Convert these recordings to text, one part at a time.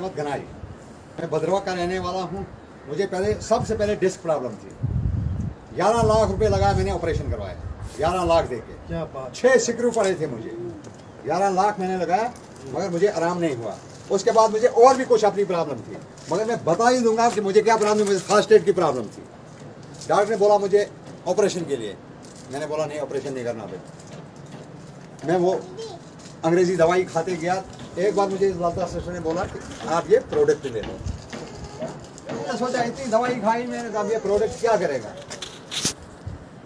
मत गनाई। मैं भद्रवा का रहने वाला हूँ। मुझे पहले सबसे पहले डिस्क प्रॉब्लम थी। ग्यारह लाख रुपए लगाया मैंने ऑपरेशन करवाया ग्यारह लाख दे के। छः सिक्रू पड़े थे मुझे। ग्यारह लाख मैंने लगाया मगर मुझे आराम नहीं हुआ। उसके बाद मुझे और भी कुछ अपनी प्रॉब्लम थी। मगर मैं बता ही दूँगा कि मुझे क्या प्रॉब्लम मुझे फ़र्स्ट एड की प्रॉब्लम थी। डॉक्टर ने बोला मुझे ऑपरेशन के लिए। मैंने बोला नहीं ऑपरेशन नहीं करना फिर मैं वो अंग्रेज़ी दवाई खाते गया एक बार मुझे इस ललता सिस्टर ने बोला कि आप ये प्रोडक्ट ले लो। मैंने सोचा इतनी दवाई खाई मैंने कहा अब ये प्रोडक्ट क्या करेगा?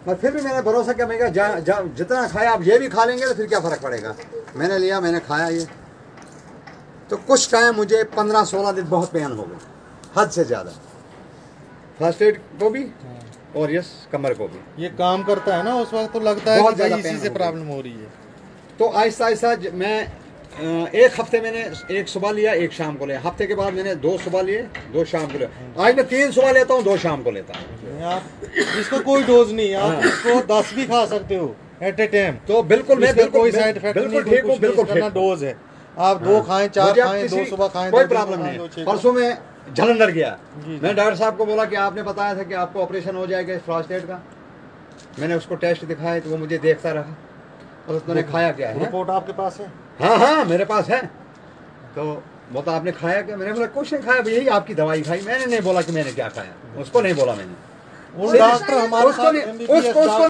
पर फिर भी मैंने भरोसा किया मैं कहा जितना खाया आप ये भी खा लेंगे तो फिर क्या फ़र्क पड़ेगा? मैंने लिया मैंने खाया ये। तो कुछ टाइम मुझे पंद्रह सोलह दिन बहुत पेन हो गए हद से ज़्यादा। फ़र्स्ट एड को भी और यस कमर को भी। ये काम करता है ना उस वक्त तो लगता है बहुत ज़्यादा इसी से प्रॉब्लम हो रही है। तो आहिस्ता आहिस्ता मैं एक हफ़्ते मैंने एक सुबह लिया एक शाम को लिया। हफ़्ते के बाद मैंने दो सुबह लिए दो शाम को लिया। आज मैं तीन सुबह लेता हूँ दो शाम को लेता हूँ। आप इसका कोई डोज नहीं आप हाँ। इसको दस भी खा सकते हो एट ए टाइम तो बिल्कुल मैं बिल्कुल कोई साइड इफ़ेक्ट बिल्कुल ठीक हूँ बिल्कुल। डोज है। आप दो हाँ। खाएँ चार खाएँ दो सुबह खाएँ कोई प्रॉब्लम नहीं। परसों में जलंधर गया। मैं डॉक्टर साहब को बोला कि आपने बताया था कि आपको ऑपरेशन हो जाएगा इस प्रोस्टेट का। मैंने उसको टेस्ट दिखाया तो वो मुझे देखता रहा। और उसने खाया क्या है? रिपोर्ट आपके पास है? हाँ हाँ मेरे पास है। तो वो तो आपने खाया क्या? मैंने बोला कुछ नहीं खाया यही आपकी दवाई खाई। मैंने नहीं बोला कि मैंने क्या खाया। उसको नहीं बोला मैंने। डॉक्टर हमारे उसको उसको